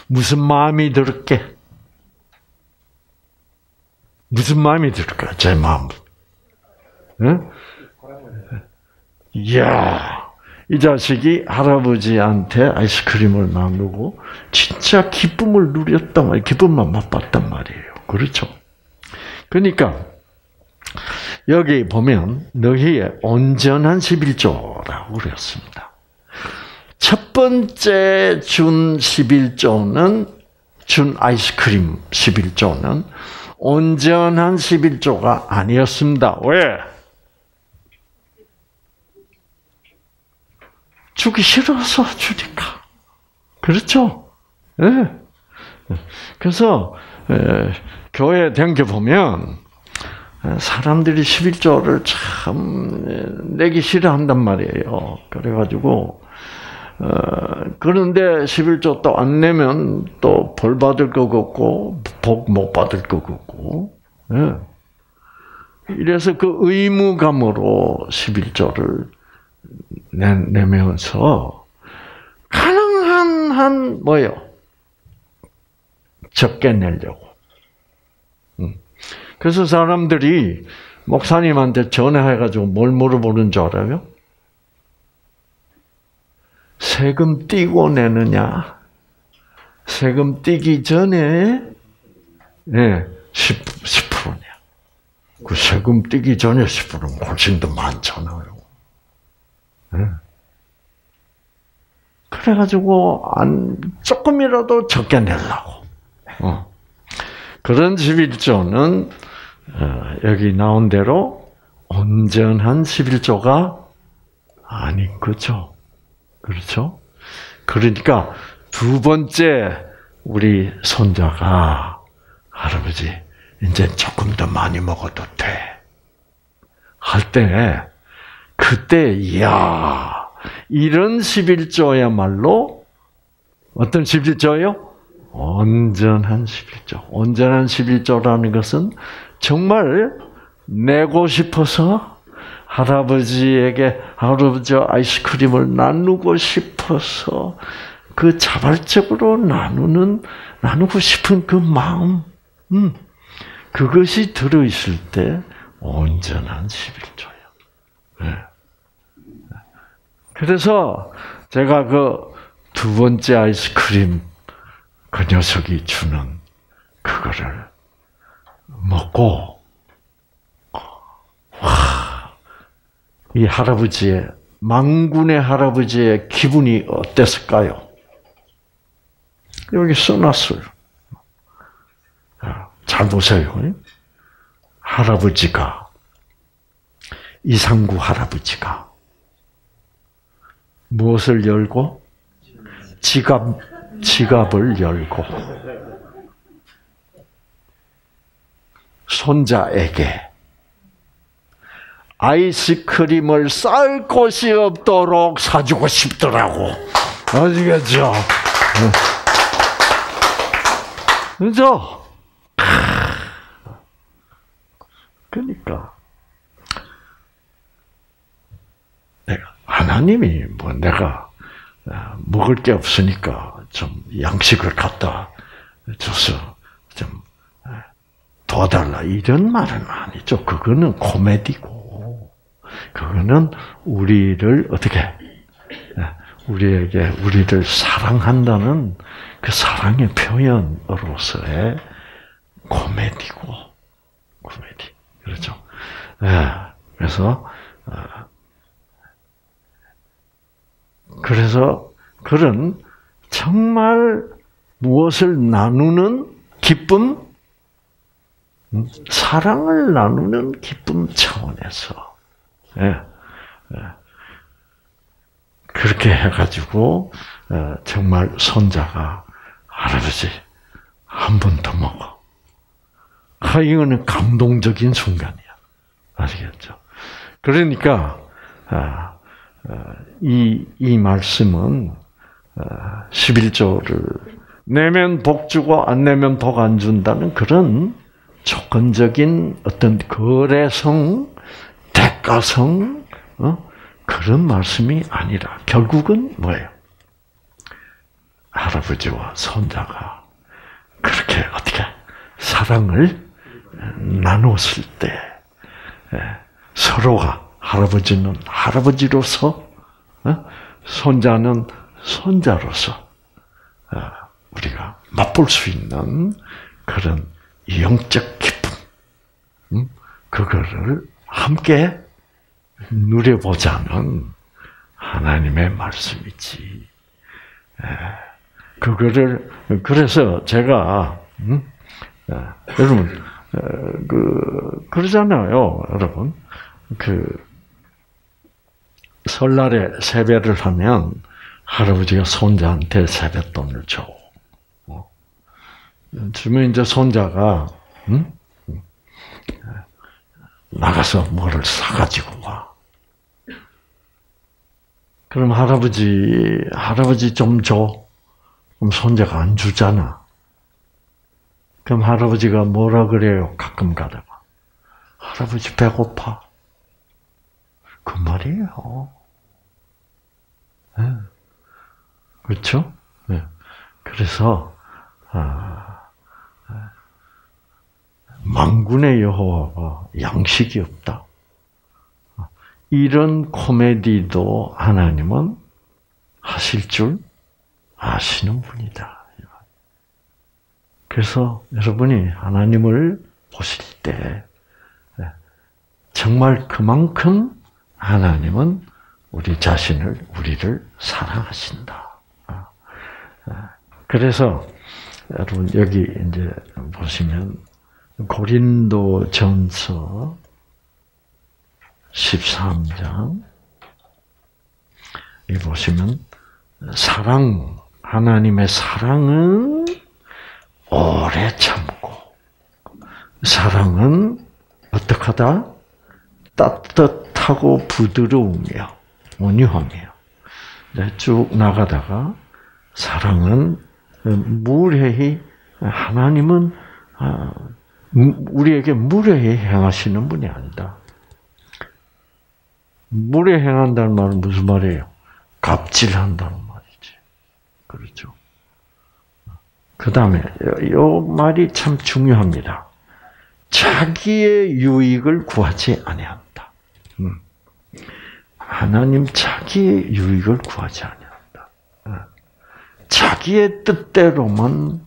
S1: 무슨 마음이 들었게? 무슨 마음이 들까? 제 마음. 응? 이야, 이 자식이 할아버지한테 아이스크림을 나누고 진짜 기쁨을 누렸단 말이에요. 기쁨만 맛봤단 말이에요. 그렇죠? 그러니까 여기 보면 너희의 온전한 11조라고 그랬습니다. 첫 번째 준 11조는 준 아이스크림 11조는 온전한 11조가 아니었습니다. 왜? 주기 싫어서 주니까. 그렇죠? 예. 네. 그래서 에, 교회 댕겨 보면 사람들이 11조를 참 내기 싫어한단 말이에요. 그래가지고 어, 그런데 11조 또 안 내면 또 벌 받을 것 같고 복 못 받을 것 같고 예. 이래서 그 의무감으로 11조를 내, 내면서 가능한 한 뭐요 적게 내려고. 음. 그래서 사람들이 목사님한테 전화해가지고 뭘 물어보는 줄 알아요? 세금 띄고 내느냐? 세금 띄기 전에 네, 10, 10%냐. 그 세금 띄기 전에 10%는 훨씬 더 많잖아요. 네. 그래가지고 안 조금이라도 적게 내려고. 어. 그런 11조는 어, 여기 나온 대로 온전한 11조가 아닌 거죠. 그렇죠? 그러니까 두 번째 우리 손자가 할아버지 이제 조금 더 많이 먹어도 돼. 할 때 그때 이야 이런 11조야말로 어떤 11조요? 온전한 11조. 온전한 11조라는 것은 정말 내고 싶어서 할아버지에게 할아버지 아이스크림을 나누고 싶어서 그 자발적으로 나누는 나누고 싶은 그 마음, 음, 그것이 들어 있을 때 온전한 11조예요. 네. 그래서 제가 그 두 번째 아이스크림 그 녀석이 주는 그거를 먹고 와, 이 할아버지의 망군의 할아버지의 기분이 어땠을까요? 여기 써놨어요. 잘 보세요. 할아버지가 이상구 할아버지가 무엇을 열고 지갑 지갑을 열고 손자에게 아이스크림을 쌀 곳이 없도록 사주고 싶더라고. 아시겠죠? 그죠? 그러니까 내가 하나님이 뭐 내가 아, 먹을 게 없으니까 좀 양식을 갖다 줘서 좀 아, 도와달라 이런 말은 아니죠. 그거는 코미디고 그거는 우리를 어떻게 아, 우리에게 우리를 사랑한다는 그 사랑의 표현으로서의 코미디고 코미디 그렇죠. 네. 그래서 그래서 그런 정말 무엇을 나누는 기쁨, 음? 사랑을 나누는 기쁨 차원에서 예, 예. 그렇게 해가지고 어, 정말 손자가 할아버지 한 번 더 먹어. 아 이거는 감동적인 순간이야. 아시겠죠? 그러니까 아, 아, 이, 이 말씀은 11조를 어, 내면 복 주고 안 내면 복 안 준다는 그런 조건적인 어떤 거래성, 대가성, 어? 그런 말씀이 아니라 결국은 뭐예요? 할아버지와 손자가 그렇게 어떻게 사랑을 나눴을 때 예, 서로가 할아버지는 할아버지로서 어? 손자는 손자로서 어, 우리가 맛볼 수 있는 그런 영적 기쁨, 음? 그거를 함께 누려보자는 하나님의 말씀이지. 그거를 그래서 제가 음? 여러분 그 그러잖아요, 여러분 그 설날에 세배를 하면 할아버지가 손자한테 세뱃돈을 줘. 어. 주면 이제 손자가 응? 나가서 뭐를 사가지고 와. 그럼 할아버지 할아버지 좀 줘. 그럼 손자가 안 주잖아. 그럼 할아버지가 뭐라 그래요? 가끔 가다가 할아버지 배고파. 그 말이에요. 네. 그렇죠? 네. 그래서 아, 망군의 여호와가 양식이 없다. 이런 코미디도 하나님은 하실 줄 아시는 분이다. 그래서 여러분이 하나님을 보실 때 정말 그만큼 하나님은 우리 자신을 우리를 사랑하신다. 아, 아. 그래서 여러분 여기 이제 보시면 고린도 전서 13장 이 보시면 사랑 하나님의 사랑은 오래 참고 사랑은 어떡하다 따뜻 하고 부드러우며 온유하며 쭉 나가다가 사랑은 무례히 하나님은 아, 우리에게 무례히 행하시는 분이 아니다. 무례 행한다는 말은 무슨 말이에요? 갑질한다는 말이지. 그렇죠. 그 다음에 이 말이 참 중요합니다. 자기의 유익을 구하지 아니한다. 음. 하나님 자기의 유익을 구하지 아니한다. 어. 자기의 뜻대로만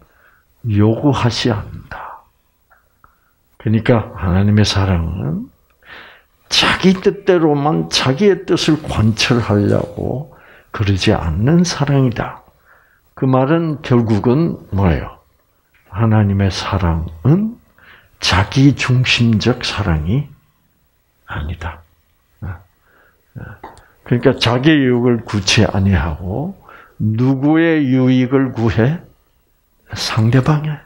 S1: 요구하지 않는다. 그러니까 하나님의 사랑은 자기 뜻대로만 자기의 뜻을 관철하려고 그러지 않는 사랑이다. 그 말은 결국은 뭐예요? 하나님의 사랑은 자기 중심적 사랑이 아니다. 그러니까 자기의 유익을 구치 아니하고 누구의 유익을 구해? 상대방의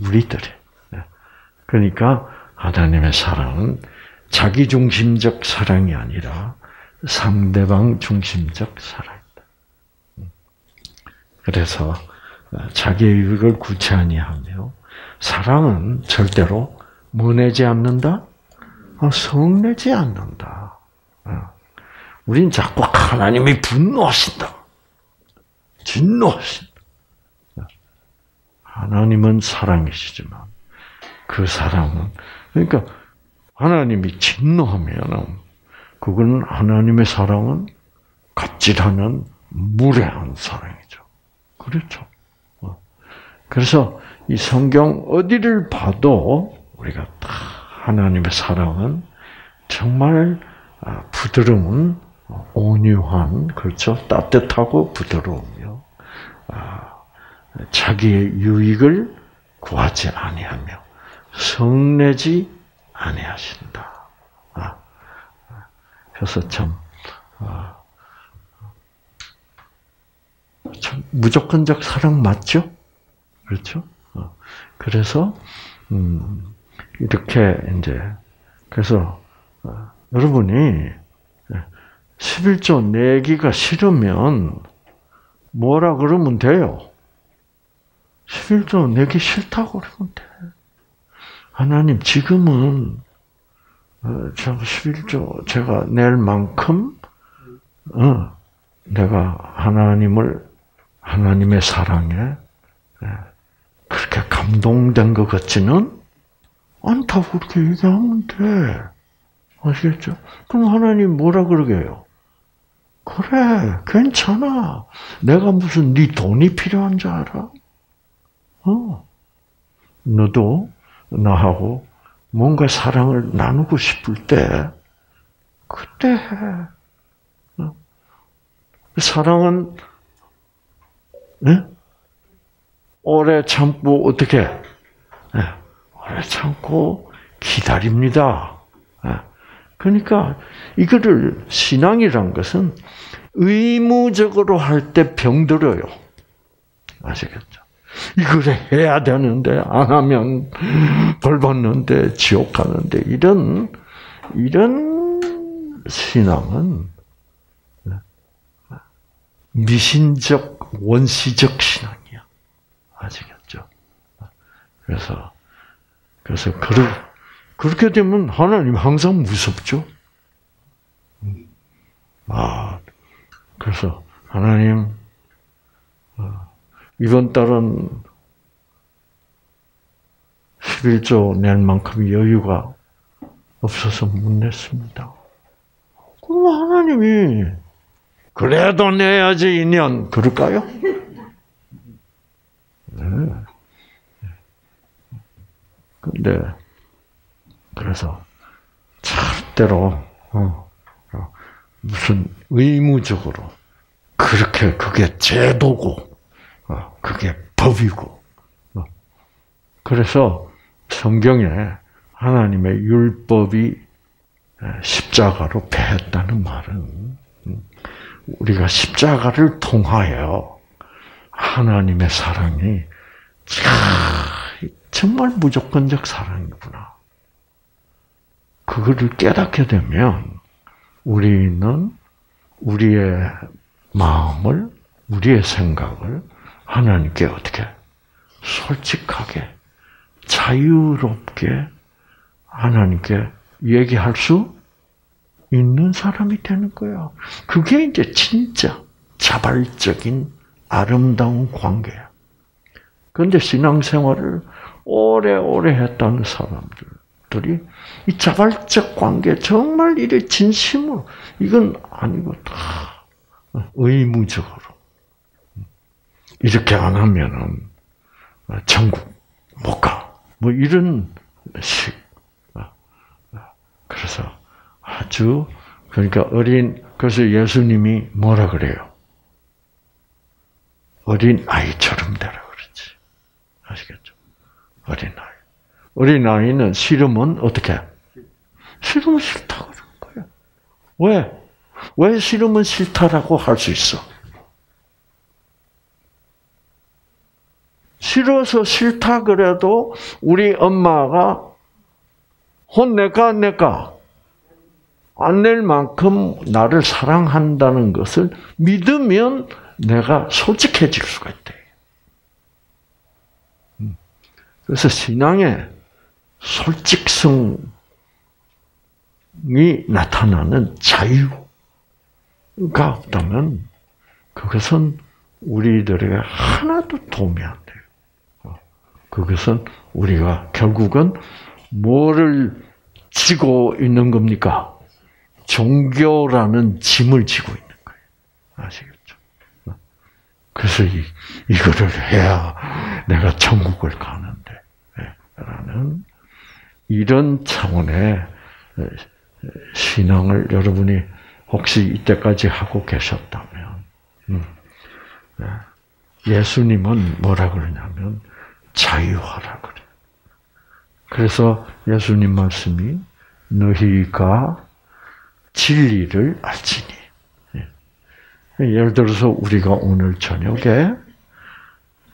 S1: 우리들의. 그러니까 하나님의 사랑은 자기 중심적 사랑이 아니라 상대방 중심적 사랑이다. 그래서 자기의 유익을 구치 아니하며 사랑은 절대로 무내지 않는다, 성내지 않는다. 우린 자꾸 하나님이 분노하신다. 진노하신다. 하나님은 사랑이시지만 그 사랑은 그러니까 하나님이 진노하면은 그건 하나님의 사랑은 갑질하는 무례한 사랑이죠. 그렇죠. 어. 그래서 이 성경 어디를 봐도 우리가 다 하나님의 사랑은 정말 아, 부드러운 온유한 그렇죠 따뜻하고 부드러우며 아, 자기의 유익을 구하지 아니하며 성내지 아니하신다. 아, 그래서 참, 참 무조건적 사랑 맞죠? 그렇죠? 어, 그래서 음, 이렇게 이제 그래서 어, 여러분이 11조 내기가 싫으면 뭐라 그러면 돼요? 11조 내기 싫다고 그러면 돼. 하나님, 지금은, 어, 제가 11조, 제가 낼 만큼, 어, 내가 하나님을, 하나님의 사랑에, 예, 그렇게 감동된 것 같지는 않다고 그렇게 얘기하면 돼. 아시겠죠? 그럼 하나님 뭐라 그러게요? 그래, 괜찮아. 내가 무슨 네 돈이 필요한 줄 알아? 어. 너도 나하고 뭔가 사랑을 나누고 싶을 때, 그때 해. 어? 사랑은, 네? 오래 참고, 어떻게? 네. 오래 참고 기다립니다. 네. 그러니까 이거를 신앙이란 것은 의무적으로 할 때 병들어요. 아시겠죠? 이걸 해야 되는데 안 하면 벌 받는데 지옥 가는데 이런 이런 신앙은 미신적 원시적 신앙이야. 아시겠죠? 그래서 그래서 그러, 그렇게 되면 하나님 항상 무섭죠. 아 그래서 하나님 어, 이번 달은 11조 낼 만큼 여유가 없어서 못 냈습니다. 그럼 하나님이 그래도 내야지 2년 그럴까요? 네. 근데 그래서 절대로 어, 어, 무슨 의무적으로 그렇게 그게 제도고 어, 그게 법이고 그래서 성경에 하나님의 율법이 십자가로 패했다는 말은 음, 우리가 십자가를 통하여 하나님의 사랑이 정말 무조건적 사랑이구나. 그거를 깨닫게 되면 우리는 우리의 마음을, 우리의 생각을 하나님께 어떻게 솔직하게, 자유롭게 하나님께 얘기할 수 있는 사람이 되는 거야. 그게 이제 진짜 자발적인 아름다운 관계야. 그런데 신앙생활을 오래오래 했다는 사람들 이 이 자발적 관계 정말 이래 진심으로 이건 아니고 다 의무적으로 이렇게 안 하면은 천국 못 가. 뭐 이런 식. 그래서 아주 그러니까 어린 그래서 예수님이 뭐라 그래요? 어린 아이처럼 되라 그러지. 아시겠죠? 어린 아이. 어린 아이는 싫으면 어떻게? 싫으면 싫다 그러는 거예요. 왜? 왜 싫으면 싫다라고 할 수 있어? 싫어서 싫다 그래도 우리 엄마가 혼내까 안 내까? 안 낼 만큼 나를 사랑한다는 것을 믿으면 내가 솔직해질 수가 있대. 음. 그래서 신앙에 솔직성이 나타나는 자유가 없다면 그것은 우리들에게 하나도 도움이 안 돼요. 어. 그것은 우리가 결국은 뭐를 지고 있는 겁니까? 종교라는 짐을 지고 있는 거예요. 아시겠죠? 그래서 이, 이거를 해야 내가 천국을 가는데, 예, 라는 이런 차원의 신앙을 여러분이 혹시 이때까지 하고 계셨다면, 음, 예, 예수님은 뭐라 그러냐면 자유하라 그래. 그래서 예수님 말씀이 너희가 진리를 알지니. 예. 예를 들어서 우리가 오늘 저녁에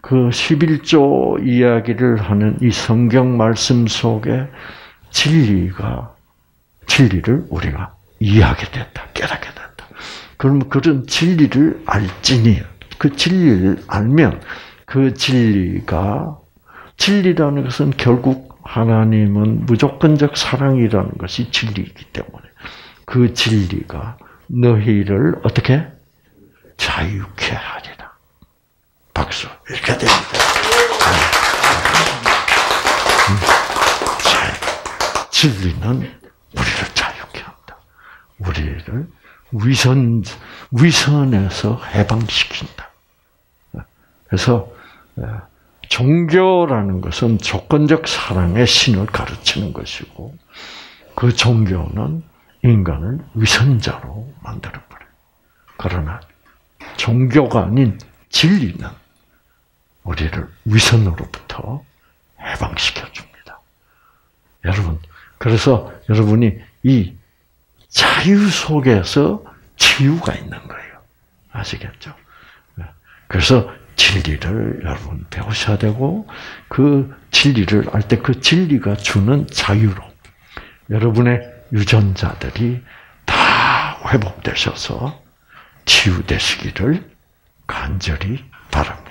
S1: 그 11조 이야기를 하는 이 성경 말씀 속에 진리가, 진리를 우리가 이해하게 됐다, 깨닫게 됐다. 그러면 그런 진리를 알지니, 그 진리를 알면 그 진리가, 진리라는 것은 결국 하나님은 무조건적 사랑이라는 것이 진리이기 때문에 그 진리가 너희를 어떻게 자유케 하리라. 박수. 이렇게 됩니다. 진리는 우리를 자유케 한다. 우리를 위선 위선에서 해방시킨다. 그래서 종교라는 것은 조건적 사랑의 신을 가르치는 것이고 그 종교는 인간을 위선자로 만들어버려요. 그러나 종교가 아닌 진리는 우리를 위선으로부터 해방시켜 줍니다. 여러분, 그래서 여러분이 이 자유 속에서 치유가 있는 거예요. 아시겠죠? 그래서 진리를 여러분 배우셔야 되고 그 진리를 알 때 그 진리가 주는 자유로 여러분의 유전자들이 다 회복되셔서 치유되시기를 간절히 바랍니다.